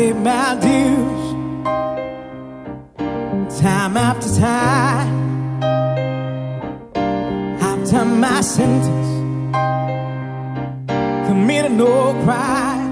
pay my dues time after time. I've done my sentence, committed no crime.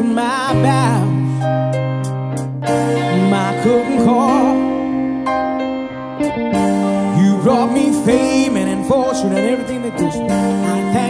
breaking my bow, my curtain call. You brought me fame and fortune and everything that goes. I thank